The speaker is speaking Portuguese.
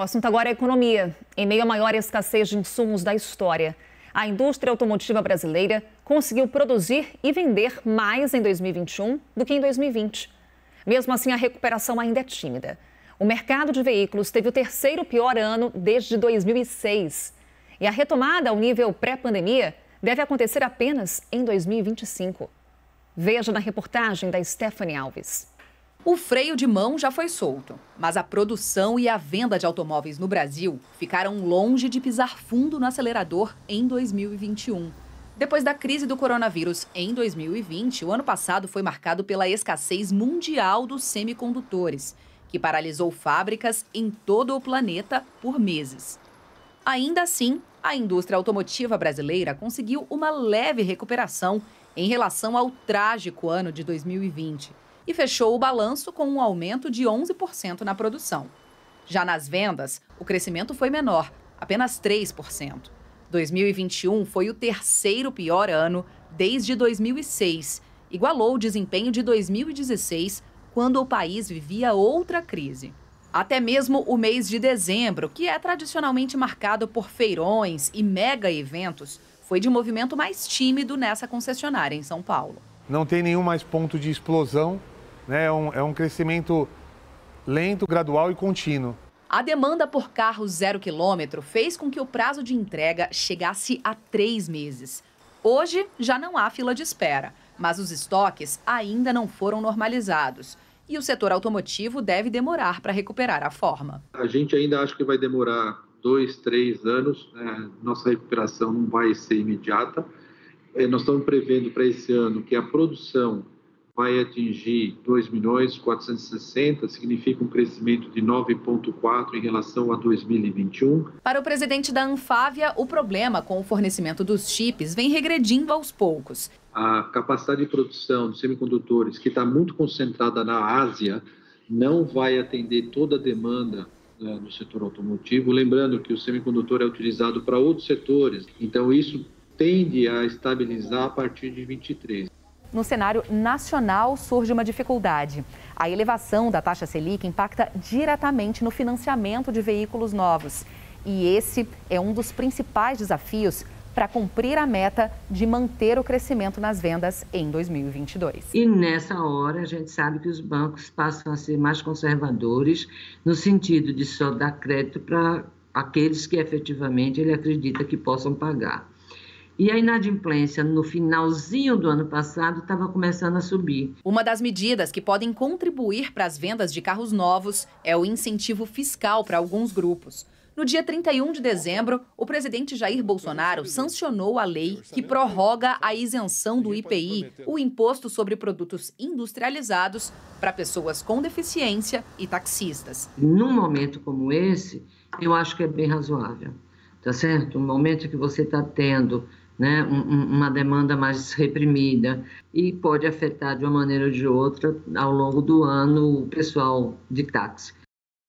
O assunto agora é economia. Em meio à maior escassez de insumos da história, a indústria automotiva brasileira conseguiu produzir e vender mais em 2021 do que em 2020. Mesmo assim, a recuperação ainda é tímida. O mercado de veículos teve o terceiro pior ano desde 2006. E a retomada ao nível pré-pandemia deve acontecer apenas em 2025. Veja na reportagem da Stephanie Alves. O freio de mão já foi solto, mas a produção e a venda de automóveis no Brasil ficaram longe de pisar fundo no acelerador em 2021. Depois da crise do coronavírus em 2020, o ano passado foi marcado pela escassez mundial dos semicondutores, que paralisou fábricas em todo o planeta por meses. Ainda assim, a indústria automotiva brasileira conseguiu uma leve recuperação em relação ao trágico ano de 2020 e fechou o balanço com um aumento de 11% na produção. Já nas vendas, o crescimento foi menor, apenas 3%. 2021 foi o terceiro pior ano desde 2006, igualou o desempenho de 2016, quando o país vivia outra crise. Até mesmo o mês de dezembro, que é tradicionalmente marcado por feirões e mega eventos, foi de movimento mais tímido nessa concessionária em São Paulo. Não tem nenhum mais ponto de explosão né? É, um, é um crescimento lento, gradual e contínuo. A demanda por carros zero quilômetro fez com que o prazo de entrega chegasse a três meses. Hoje já não há fila de espera, mas os estoques ainda não foram normalizados. E o setor automotivo deve demorar para recuperar a forma. A gente ainda acha que vai demorar dois, três anos. Né? Nossa recuperação não vai ser imediata. É, nós estamos prevendo para esse ano que a produção vai atingir 2 milhões 460, significa um crescimento de 9,4 em relação a 2021. Para o presidente da Anfávia, o problema com o fornecimento dos chips vem regredindo aos poucos. A capacidade de produção de semicondutores, que está muito concentrada na Ásia, não vai atender toda a demanda né, do setor automotivo. Lembrando que o semicondutor é utilizado para outros setores, então isso tende a estabilizar a partir de 23 no cenário nacional surge uma dificuldade. A elevação da taxa Selic impacta diretamente no financiamento de veículos novos. E esse é um dos principais desafios para cumprir a meta de manter o crescimento nas vendas em 2022. E nessa hora a gente sabe que os bancos passam a ser mais conservadores no sentido de só dar crédito para aqueles que efetivamente ele acredita que possam pagar. E a inadimplência no finalzinho do ano passado estava começando a subir. Uma das medidas que podem contribuir para as vendas de carros novos é o incentivo fiscal para alguns grupos. No dia 31 de dezembro, o presidente Jair Bolsonaro sancionou a lei que prorroga a isenção do IPI, o Imposto sobre Produtos Industrializados, para pessoas com deficiência e taxistas. Num momento como esse, eu acho que é bem razoável, tá certo? Um momento que você está tendo né, um, uma demanda mais reprimida e pode afetar de uma maneira ou de outra ao longo do ano o pessoal de táxi.